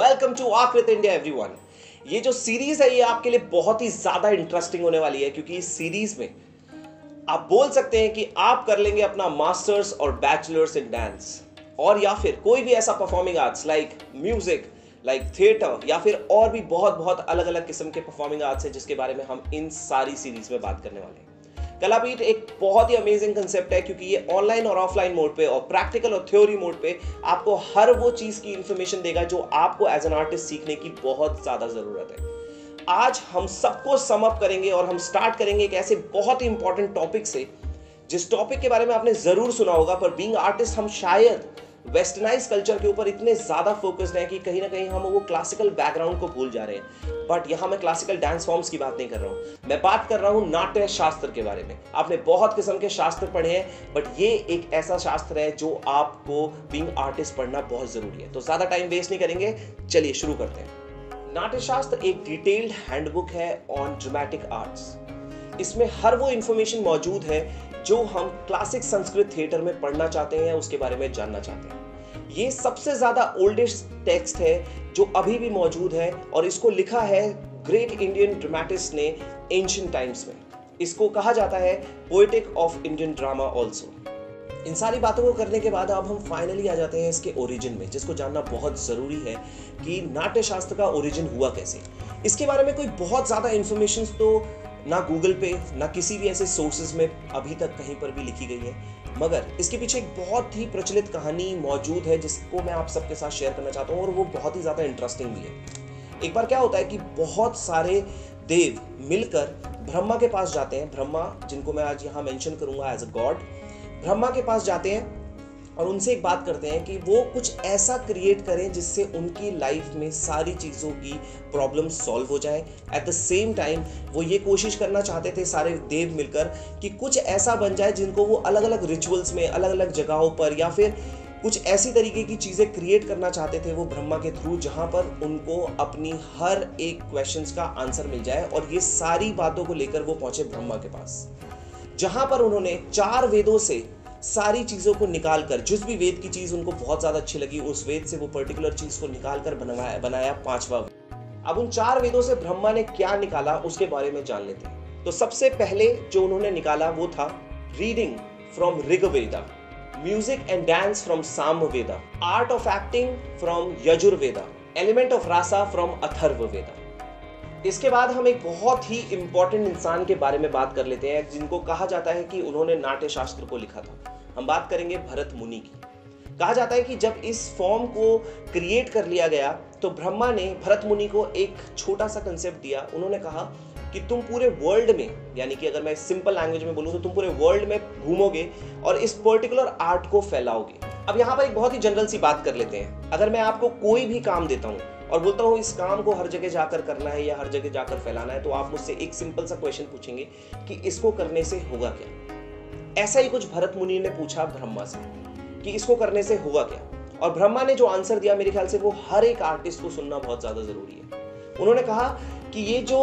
Welcome to आक with India everyone ये जो सीरीज़ है, ये आपके लिए बहुत ही ज़्यादा इंटरेस्टिंग होने वाली है, क्योंकि इस सीरीज़ में आप बोल सकते हैं कि आप कर लेंगे अपना मास्टर्स और बैचलर्स इन डांस और या फिर कोई भी ऐसा performing arts like music like theatre या फिर और भी बहुत बहुत अलग अलग किस्म के परफॉर्मिंग आर्ट्स है, जिसके बारे में हम इन सारी सीरीज़ में बात करने वाले हैं। कलापीठ एक बहुत ही अमेजिंग कंसेप्ट है क्योंकि ये ऑनलाइन और ऑफलाइन मोड पे और प्रैक्टिकल और थ्योरी मोड पे आपको हर वो चीज़ की इंफॉर्मेशन देगा जो आपको एज एन आर्टिस्ट सीखने की बहुत ज़्यादा ज़रूरत है। आज हम सबको समअप करेंगे और हम स्टार्ट करेंगे एक ऐसे बहुत ही इंपॉर्टेंट टॉपिक से, जिस टॉपिक के बारे में आपने ज़रूर सुना होगा, पर बींग आर्टिस्ट हम शायद वेस्टर्नाइज कल्चर के ऊपर इतने ज़्यादा फोकस्ड हैं कि कहीं ना कहीं हम वो क्लासिकल बैकग्राउंड को भूल जा रहे हैं। बट यहाँ मैं क्लासिकल डांस फॉर्म्स की बात नहीं कर रहा हूँ। मैं बात कर रहा हूँ नाट्य शास्त्र के बारे में। आपने बहुत किस्म के शास्त्र पढ़े हैं बट ये एक ऐसा शास्त्र है जो आपको बींग आर्टिस्ट पढ़ना बहुत ज़रूरी है। तो ज़्यादा टाइम वेस्ट नहीं करेंगे। चलिए शुरू करते हैं। नाट्य शास्त्र एक डिटेल्ड हैंडबुक है ऑन ड्रामेटिक आर्ट्स इसमें हर वो इंफॉर्मेशन मौजूद है जो हम क्लासिक संस्कृत थिएटर में पढ़ना चाहते हैं उसके बारे में जानना चाहते हैं। ये सबसे ज़्यादा ओल्डेस्ट टेक्स्ट है जो अभी भी मौजूद है और इसको लिखा है ग्रेट इंडियन ड्रामेटिस्ट ने एंशियंट टाइम्स में। इसको कहा जाता है poetic of Indian drama also इन सारी बातों को करने के बाद अब हम फाइनली आ जाते हैं इसके ओरिजिन में, जिसको जानना बहुत ज़रूरी है कि नाट्य शास्त्र का ओरिजिन हुआ कैसे। इसके बारे में कोई बहुत ज़्यादा इंफॉर्मेशन तो ना गूगल पे, ना किसी भी ऐसे सोर्सेज में अभी तक कहीं पर भी लिखी गई है। मगर इसके पीछे एक बहुत ही प्रचलित कहानी मौजूद है, जिसको मैं आप सबके साथ शेयर करना चाहता हूँ, और वो बहुत ही ज़्यादा इंटरेस्टिंग भी है। एक बार क्या होता है कि बहुत सारे देव मिलकर ब्रह्मा के पास जाते हैं। ब्रह्मा, जिनको मैं आज यहाँ मेंशन करूँगा एज अ गॉड ब्रह्मा के पास जाते हैं और उनसे एक बात करते हैं कि वो कुछ ऐसा क्रिएट करें जिससे उनकी लाइफ में सारी चीज़ों की प्रॉब्लम सॉल्व हो जाए। एट द सेम टाइम वो ये कोशिश करना चाहते थे सारे देव मिलकर कि कुछ ऐसा बन जाए जिनको वो अलग अलग रिचुअल्स में अलग अलग जगहों पर या फिर कुछ ऐसी तरीके की चीज़ें क्रिएट करना चाहते थे वो ब्रह्मा के थ्रू जहाँ पर उनको अपनी हर एक क्वेश्चंस का आंसर मिल जाए और ये सारी बातों को लेकर वो पहुँचे ब्रह्मा के पास। जहाँ पर उन्होंने चार वेदों से सारी चीज़ों को निकाल कर जिस भी वेद की चीज़ उनको बहुत ज़्यादा अच्छी लगी, उस वेद से वो पर्टिकुलर चीज़ को निकाल कर बनवाया, बनाया पांचवा अब उन चार वेदों से ब्रह्मा ने क्या निकाला, उसके बारे में जान लेते हैं। तो सबसे पहले जो उन्होंने निकाला वो था reading from Rigveda music and dance from Samaveda art of acting from Yajurveda element of rasa from Atharvaveda इसके बाद हम एक बहुत ही इंपॉर्टेंट इंसान के बारे में बात कर लेते हैं, जिनको कहा जाता है कि उन्होंने नाट्य शास्त्र को लिखा था। हम बात करेंगे भरत मुनि की। कहा जाता है कि जब इस फॉर्म को क्रिएट कर लिया गया तो ब्रह्मा ने भरत मुनि को एक छोटा सा कंसेप्ट दिया। उन्होंने कहा कि तुम पूरे वर्ल्ड में, यानी कि अगर मैं सिंपल लैंग्वेज में बोलूँ तो तुम पूरे वर्ल्ड में घूमोगे और इस पर्टिकुलर आर्ट को फैलाओगे। अब यहाँ पर एक बहुत ही जनरल सी बात कर लेते हैं। अगर मैं आपको कोई भी काम देता हूँ और बोलता हूँ, इस काम को हर जगह जाकर करना है या हर जगह जाकर फैलाना है तो आप मुझसे एक सिंपल सा क्वेश्चन पूछेंगे कि इसको करने से होगा क्या? ऐसा ही कुछ भरत मुनि ने पूछा ब्रह्मा से कि इसको करने से होगा क्या? और ब्रह्मा ने जो आंसर दिया मेरे ख्याल से वो हर एक आर्टिस्ट को सुनना बहुत ज़्यादा ज़रूरी है। उन्होंने कहा कि ये जो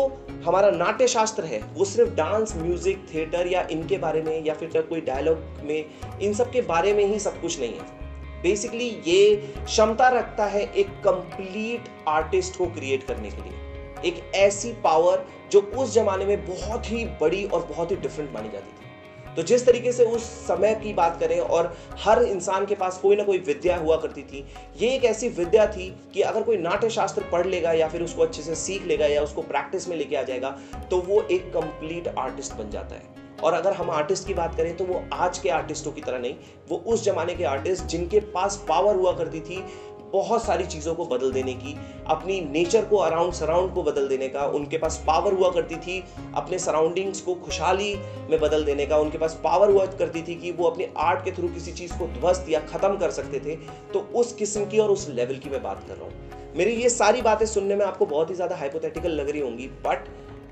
हमारा नाट्य शास्त्र है, वो सिर्फ़ डांस म्यूज़िक थिएटर या इनके बारे में या फिर कोई डायलॉग में, इन सब के बारे में ही सब कुछ नहीं है। बेसिकली ये क्षमता रखता है एक कंप्लीट आर्टिस्ट को क्रिएट करने के लिए। एक ऐसी पावर जो उस जमाने में बहुत ही बड़ी और बहुत ही डिफरेंट मानी जाती थी। तो जिस तरीके से उस समय की बात करें और हर इंसान के पास कोई ना कोई विद्या हुआ करती थी, ये एक ऐसी विद्या थी कि अगर कोई नाट्य शास्त्र पढ़ लेगा या फिर उसको अच्छे से सीख लेगा या उसको प्रैक्टिस में लेके आ जाएगा तो वो एक कंप्लीट आर्टिस्ट बन जाता है। और अगर हम आर्टिस्ट की बात करें तो वो आज के आर्टिस्टों की तरह नहीं, वो उस जमाने के आर्टिस्ट जिनके पास पावर हुआ करती थी बहुत सारी चीज़ों को बदल देने की, अपनी नेचर को अराउंड सराउंड को बदल देने का, उनके पास पावर हुआ करती थी, अपने सराउंडिंग्स को खुशहाली में बदल देने का, उनके पास पावर हुआ करती थी कि वो अपने आर्ट के थ्रू किसी चीज़ को ध्वस्त या ख़त्म कर सकते थे। तो उस किस्म की और उस लेवल की मैं बात कर रहा हूँ। मेरी ये सारी बातें सुनने में आपको बहुत ही ज़्यादा हाइपोथेटिकल लग रही होंगी बट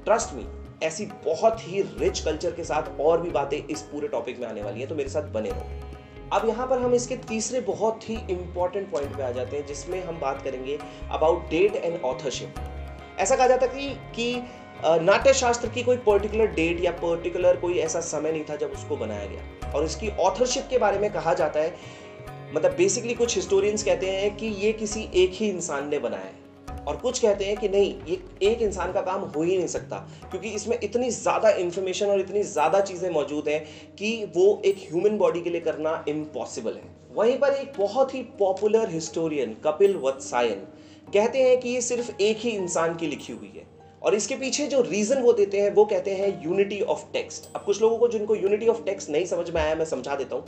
ट्रस्ट मी ऐसी बहुत ही रिच कल्चर के साथ और भी बातें इस पूरे टॉपिक में आने वाली हैं तो मेरे साथ बने रहो। अब यहाँ पर हम इसके तीसरे बहुत ही इंपॉर्टेंट पॉइंट पे आ जाते हैं, जिसमें हम बात करेंगे अबाउट डेट एंड ऑथरशिप ऐसा कहा जाता कि कि नाट्य शास्त्र की कोई पर्टिकुलर डेट या पर्टिकुलर कोई ऐसा समय नहीं था जब उसको बनाया गया। और इसकी ऑथरशिप के बारे में कहा जाता है मतलब बेसिकली कुछ हिस्टोरियंस कहते हैं कि ये किसी एक ही इंसान ने बनाया है। और कुछ कहते हैं कि नहीं, ये एक इंसान का काम हो ही नहीं सकता, क्योंकि इसमें इतनी ज़्यादा इंफॉर्मेशन और इतनी ज़्यादा चीज़ें मौजूद हैं कि वो एक ह्यूमन बॉडी के लिए करना इम्पॉसिबल है। वहीं पर एक बहुत ही पॉपुलर हिस्टोरियन कपिल वत्सायन, कहते हैं कि ये सिर्फ़ एक ही इंसान की लिखी हुई है। और इसके पीछे जो रीजन वो देते हैं, वो कहते हैं यूनिटी ऑफ़ टेक्स्ट अब कुछ लोगों को जिनको यूनिटी ऑफ़ टेक्स्ट नहीं समझ में आया, मैं समझा देता हूँ।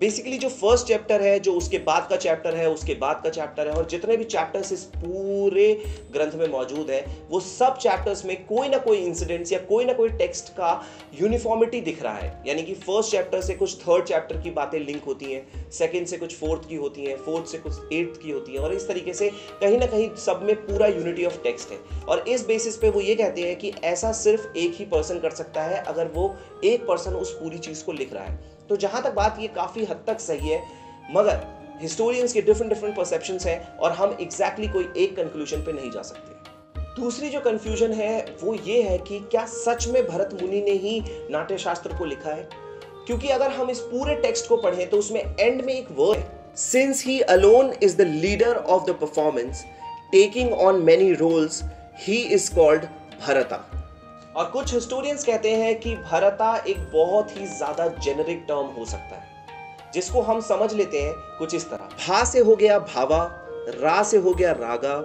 बेसिकली जो फ़र्स्ट चैप्टर है, जो उसके बाद का चैप्टर है, उसके बाद का चैप्टर है, और जितने भी चैप्टर्स इस पूरे ग्रंथ में मौजूद है, वो सब चैप्टर्स में कोई ना कोई इंसिडेंट्स या कोई ना कोई टेक्स्ट का यूनिफॉर्मिटी दिख रहा है। यानी कि फ़र्स्ट चैप्टर से कुछ थर्ड चैप्टर की बातें लिंक होती हैं सेकेंड से कुछ फोर्थ की होती हैं फोर्थ से कुछ एट्थ की होती हैं, और इस तरीके से कहीं ना कहीं सब में पूरा यूनिटी ऑफ़ टेक्स्ट है। और इस बेसिस पे वो ये कहते हैं कि ऐसा सिर्फ़ एक ही पर्सन कर सकता है, अगर वो एक पर्सन उस पूरी चीज़ को लिख रहा है। तो जहाँ तक बात ये काफ़ी हद तक सही है, मगर हिस्टोरियंस के डिफरेंट डिफरेंट परसेप्शन हैं और हम एग्जैक्टली exactly कोई एक कंक्लूजन पे नहीं जा सकते। दूसरी जो कंफ्यूजन है, वो ये है कि क्या सच में भरत मुनि ने ही नाट्य शास्त्र को लिखा है? क्योंकि अगर हम इस पूरे टेक्स्ट को पढ़ें तो उसमें एंड में एक word since he alone is the leader of the performance taking on many roles he is called Bharata और कुछ हिस्टोरियंस कहते हैं कि भरता एक बहुत ही ज़्यादा जेनरिक टर्म हो सकता है, जिसको हम समझ लेते हैं कुछ इस तरह। भा से हो गया भावा, रा से हो गया रागा,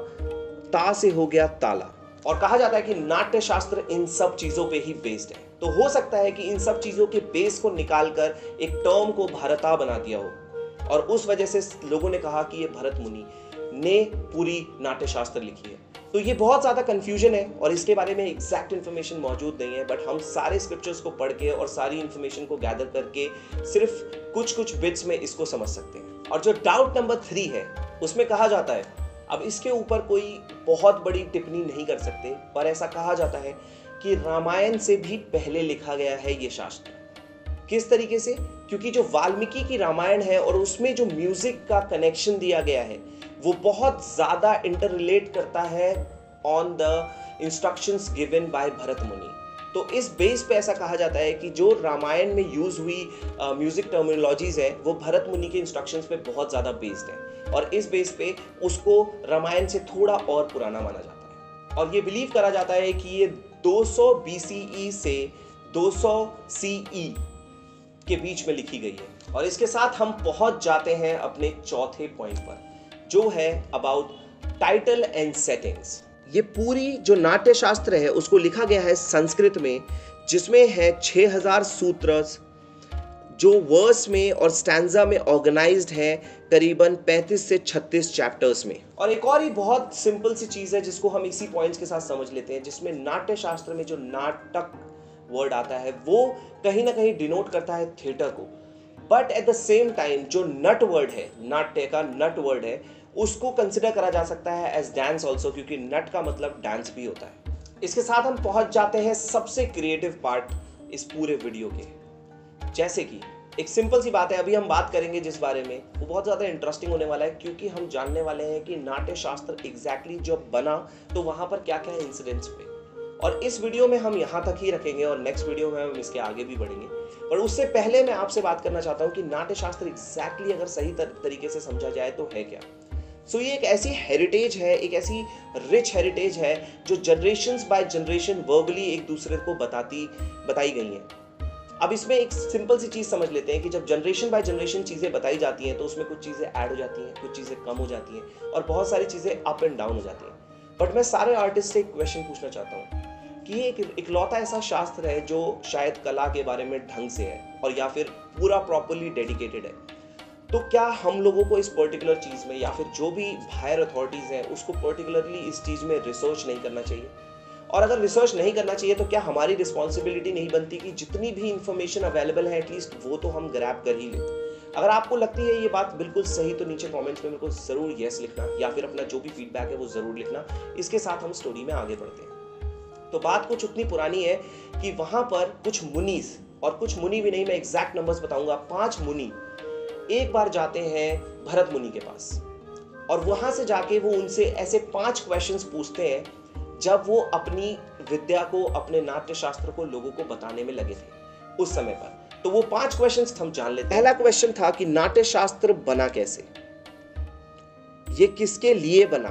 ता से हो गया ताला। और कहा जाता है कि नाट्य शास्त्र इन सब चीज़ों पे ही बेस्ड है। तो हो सकता है कि इन सब चीज़ों के बेस को निकालकर एक टर्म को भारता बना दिया हो। और उस वजह से लोगों ने कहा कि ये भरत मुनि ने पूरी नाट्य शास्त्र लिखी है। तो ये बहुत ज़्यादा कन्फ्यूज़न है और इसके बारे में एग्जैक्ट इन्फॉर्मेशन मौजूद नहीं है बट हम सारे स्क्रिप्चर्स को पढ़ के और सारी इन्फॉर्मेशन को गैदर करके सिर्फ़ कुछ कुछ बिट्स में इसको समझ सकते हैं। और जो डाउट नंबर थ्री है, उसमें कहा जाता है, अब इसके ऊपर कोई बहुत बड़ी टिप्पणी नहीं कर सकते, पर ऐसा कहा जाता है कि रामायण से भी पहले लिखा गया है ये शास्त्र। किस तरीके से? क्योंकि जो वाल्मीकि की रामायण है और उसमें जो म्यूज़िक का कनेक्शन दिया गया है, वो बहुत ज़्यादा इंटर रिलेट करता है on the instructions given by Bharata Muni. तो इस बेस पे ऐसा कहा जाता है कि जो रामायण में यूज़ हुई म्यूज़िक टर्मिनोलॉजीज है, वो भरत मुनि के इंस्ट्रक्शंस पे बहुत ज़्यादा बेस्ड है। और इस बेस पे उसको रामायण से थोड़ा और पुराना माना जाता है। और ये बिलीव करा जाता है कि ये 200 BCE से 200 CE के बीच में लिखी गई है। और इसके साथ हम पहुँच जाते हैं अपने चौथे पॉइंट पर, जो है अबाउट टाइटल एंड सेटिंग्स ये पूरी जो नाट्य शास्त्र है, उसको लिखा गया है संस्कृत में, जिसमें है 6000 सूत्र, जो वर्स में और स्टैंजा में ऑर्गेनाइज्ड है करीबन 35 से 36 चैप्टर्स में। और एक और ही बहुत सिंपल सी चीज़ है, जिसको हम इसी पॉइंट्स के साथ समझ लेते हैं, जिसमें नाट्य शास्त्र में जो नाटक वर्ड आता है, वो कहीं ना कहीं डिनोट करता है थिएटर को। But at the same time जो नट वर्ड है नाट्य का नट वर्ड है, उसको कंसिडर करा जा सकता है एज डांस ऑल्सो क्योंकि नट का मतलब डांस भी होता है। इसके साथ हम पहुँच जाते हैं सबसे क्रिएटिव पार्ट इस पूरे वीडियो के। जैसे कि, एक सिंपल सी बात है, अभी हम बात करेंगे जिस बारे में, वो बहुत ज़्यादा इंटरेस्टिंग होने वाला है, क्योंकि हम जानने वाले हैं कि नाट्य शास्त्र एग्जैक्टली exactly जब बना तो वहाँ पर क्या क्या इंसिडेंट्स पे और इस वीडियो में हम यहाँ तक ही रखेंगे और नेक्स्ट वीडियो में हम इसके आगे भी बढ़ेंगे। पर उससे पहले मैं आपसे बात करना चाहता हूँ कि नाट्य शास्त्र एग्जैक्टली अगर सही तरीके से समझा जाए तो है क्या? सो so, ये एक ऐसी हेरिटेज है एक ऐसी रिच हेरिटेज है जो जनरेशन बाय जनरेशन वर्बली एक दूसरे को बताती बताई गई हैं। अब इसमें एक सिंपल सी चीज़ समझ लेते हैं कि जब जनरेशन बाय जनरेशन चीज़ें बताई जाती हैं तो उसमें कुछ चीज़ें ऐड हो जाती हैं कुछ चीज़ें कम हो जाती हैं और बहुत सारी चीज़ें अप एंड डाउन हो जाती हैं। बट मैं सारे आर्टिस्ट से एक क्वेश्चन पूछना चाहता हूँ। कि एक इकलौता ऐसा शास्त्र है जो शायद कला के बारे में ढंग से है और या फिर पूरा प्रॉपरली डेडिकेटेड है। तो क्या हम लोगों को इस पर्टिकुलर चीज़ में या फिर जो भी हायर अथॉरिटीज़ हैं, उसको पर्टिकुलरली इस चीज़ में रिसर्च नहीं करना चाहिए? और अगर रिसर्च नहीं करना चाहिए तो क्या हमारी रिस्पॉन्सिबिलिटी नहीं बनती कि जितनी भी इंफॉर्मेशन अवेलेबल है एटलीस्ट वो तो हम ग्रैप कर ही लें? अगर आपको लगती है ये बात बिल्कुल सही तो नीचे कमेंट्स में मेरे को ज़रूर येस लिखना या फिर अपना जो भी फीडबैक है वो ज़रूर लिखना। इसके साथ हम स्टोरी में आगे बढ़ते हैं। तो बात कुछ उतनी पुरानी है कि वहाँ पर कुछ मुनीस, और कुछ मुनि भी नहीं, मैं एग्जैक्ट नंबर्स बताऊँगा, पाँच मुनि एक बार जाते हैं भरत मुनि के पास। और वहाँ से जाके वो उनसे ऐसे पाँच क्वेश्चंस पूछते हैं, जब वो अपनी विद्या को, अपने नाट्य शास्त्र को लोगों को बताने में लगे थे उस समय पर। तो वो पाँच क्वेश्चन हम जान लेते पहला क्वेश्चन था कि नाट्य शास्त्र बना कैसे? ये किसके लिए बना?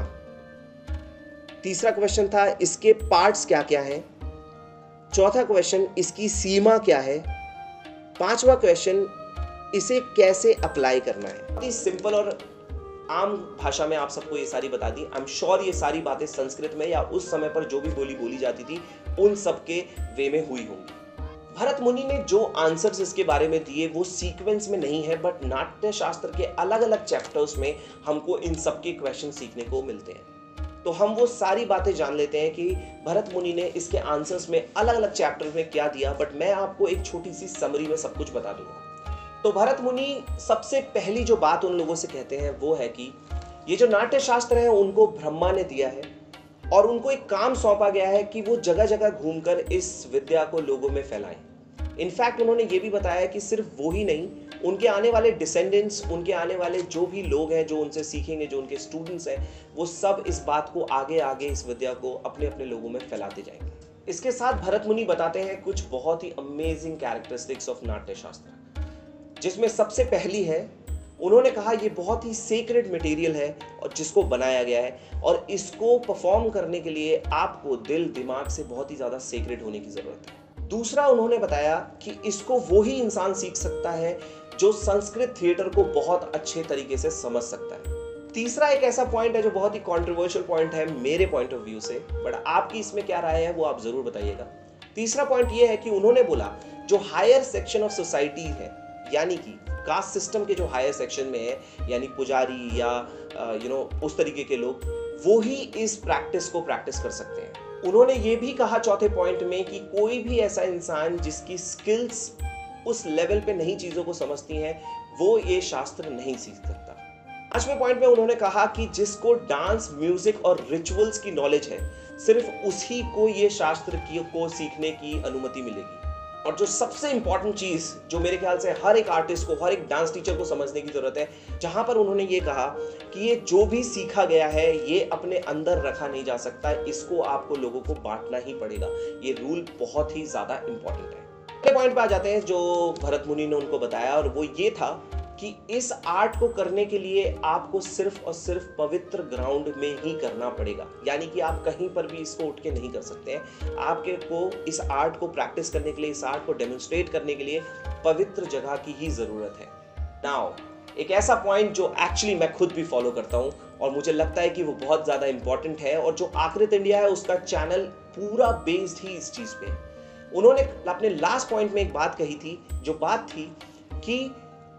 तीसरा क्वेश्चन था, इसके पार्ट्स क्या क्या हैं? चौथा क्वेश्चन इसकी सीमा क्या है? पांचवा क्वेश्चन इसे कैसे अप्लाई करना है? बहुत ही सिंपल और आम भाषा में आप सबको ये सारी बता दी। आई एम श्योर ये सारी बातें संस्कृत में या उस समय पर जो भी बोली बोली जाती थी, उन सब के वे में हुई होंगी। भरत मुनि ने जो आंसर्स इसके बारे में दिए, वो सीक्वेंस में नहीं है बट नाट्य शास्त्र के अलग अलग चैप्टर्स में हमको इन सब के क्वेश्चन सीखने को मिलते हैं। तो हम वो सारी बातें जान लेते हैं कि भरत मुनि ने इसके आंसर्स में अलग अलग चैप्टर में क्या दिया बट मैं आपको एक छोटी सी समरी में सब कुछ बता दूँगा। तो भरत मुनि सबसे पहली जो बात उन लोगों से कहते हैं वो है कि ये जो नाट्य शास्त्र है, उनको ब्रह्मा ने दिया है और उनको एक काम सौंपा गया है कि वो जगह जगह घूमकर इस विद्या को लोगों में फैलाएँ। इनफैक्ट उन्होंने ये भी बताया कि सिर्फ़ वो ही नहीं, उनके आने वाले डिसेंडेंट्स उनके आने वाले जो भी लोग हैं, जो उनसे सीखेंगे, जो उनके स्टूडेंट्स हैं, वो सब इस बात को आगे आगे इस विद्या को अपने अपने लोगों में फैलाते जाएँगे। इसके साथ भरत मुनि बताते हैं कुछ बहुत ही अमेजिंग कैरेक्टरिस्टिक्स ऑफ़ नाट्य शास्त्र जिसमें सबसे पहली है, उन्होंने कहा ये बहुत ही सीक्रेट मटेरियल है और जिसको बनाया गया है और इसको परफॉर्म करने के लिए आपको दिल, दिमाग से बहुत ही ज़्यादा सीक्रेट होने की ज़रूरत है। दूसरा उन्होंने बताया कि इसको वो ही इंसान सीख सकता है जो संस्कृत थिएटर को बहुत अच्छे तरीके से समझ सकता है। तीसरा एक ऐसा पॉइंट है जो बहुत ही कॉन्ट्रोवर्शियल पॉइंट है मेरे पॉइंट ऑफ़ व्यू से बट आपकी इसमें क्या राय है वो आप ज़रूर बताइएगा। तीसरा पॉइंट ये है कि उन्होंने बोला, जो हायर सेक्शन ऑफ़ सोसाइटी है, यानी कि कास्ट सिस्टम के जो हायर सेक्शन में है, यानी पुजारी या यू नो उस तरीके के लोग, वो ही इस प्रैक्टिस को प्रैक्टिस कर सकते हैं। उन्होंने ये भी कहा चौथे पॉइंट में कि कोई भी ऐसा इंसान जिसकी स्किल्स उस लेवल पे नहीं चीज़ों को समझती हैं, वो ये शास्त्र नहीं सीख सकता। पाँचवें पॉइंट में उन्होंने कहा कि जिसको डांस म्यूज़िक और रिचुअल्स की नॉलेज है, सिर्फ़ उसी को ये शास्त्र की, को सीखने की अनुमति मिलेगी। और जो सबसे इंपॉर्टेंट चीज़ जो मेरे ख्याल से हर एक आर्टिस्ट को, हर एक डांस टीचर को समझने की ज़रूरत है, जहाँ पर उन्होंने ये कहा कि ये जो भी सीखा गया है, ये अपने अंदर रखा नहीं जा सकता, इसको आपको लोगों को बांटना ही पड़ेगा। ये रूल बहुत ही ज़्यादा इंपॉर्टेंट है। पॉइंट पे आ जाते हैं जो भरत मुनि ने उनको बताया, और वो ये था कि इस आर्ट को करने के लिए आपको सिर्फ़ और सिर्फ़ पवित्र ग्राउंड में ही करना पड़ेगा। यानी कि आप कहीं पर भी इसको उठ के नहीं कर सकते हैं। आपके को इस आर्ट को प्रैक्टिस करने के लिए, इस आर्ट को डेमोन्स्ट्रेट करने के लिए पवित्र जगह की ही ज़रूरत है। नाउ एक ऐसा पॉइंट जो एक्चुअली मैं खुद भी फॉलो करता हूँ और मुझे लगता है कि वो बहुत ज़्यादा इंपॉर्टेंट है और जो आकृत इंडिया है, उसका चैनल पूरा बेस्ड ही इस चीज़ पे उन्होंने अपने लास्ट पॉइंट में एक बात कही थी, जो बात थी कि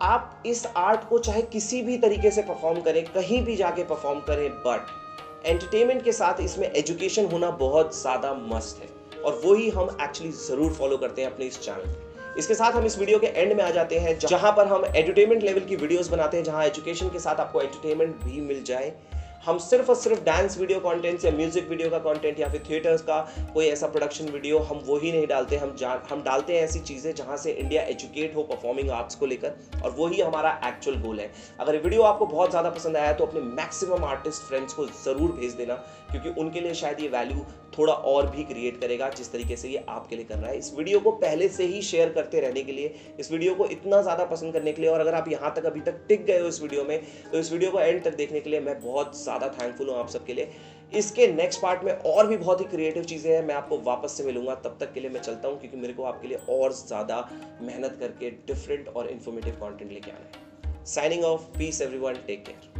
आप इस आर्ट को चाहे किसी भी तरीके से परफॉर्म करें, कहीं भी जाके परफॉर्म करें बट एंटरटेनमेंट के साथ इसमें एजुकेशन होना बहुत ज़्यादा मस्त है। और वही हम एक्चुअली ज़रूर फॉलो करते हैं अपने इस चैनल पर इसके साथ हम इस वीडियो के एंड में आ जाते हैं, जहाँ पर हम एंटरटेनमेंट लेवल की वीडियोस बनाते हैं, जहाँ एजुकेशन के साथ आपको एंटरटेनमेंट भी मिल जाए। हम सिर्फ़ और सिर्फ़ डांस वीडियो कॉन्टेंट्स या म्यूज़िक वीडियो का कॉन्टेंट या फिर थिएटर्स का कोई ऐसा प्रोडक्शन वीडियो हम वो ही नहीं डालते। हम हम डालते हैं ऐसी चीज़ें जहाँ से इंडिया एजुकेट हो परफॉर्मिंग आर्ट्स को लेकर और वही हमारा एक्चुअल गोल है। अगर वीडियो आपको बहुत ज़्यादा पसंद आया तो अपने मैक्सिमम आर्टिस्ट फ्रेंड्स को ज़रूर भेज देना। क्योंकि उनके लिए शायद ये वैल्यू थोड़ा और भी क्रिएट करेगा जिस तरीके से ये आपके लिए कर रहा है। इस वीडियो को पहले से ही शेयर करते रहने के लिए, इस वीडियो को इतना ज़्यादा पसंद करने के लिए, और अगर आप यहाँ तक अभी तक टिक गए हो इस वीडियो में तो इस वीडियो को एंड तक देखने के लिए मैं बहुत ज़्यादा थैंकफुल हूँ आप सबके लिए। इसके नेक्स्ट पार्ट में और भी बहुत ही क्रिएटिव चीज़ें हैं, मैं आपको वापस से मिलूँगा। तब तक के लिए मैं चलता हूँ, क्योंकि मेरे को आपके लिए और ज़्यादा मेहनत करके डिफरेंट और इन्फॉर्मेटिव कॉन्टेंट लेके आना है। Signing off peace every take care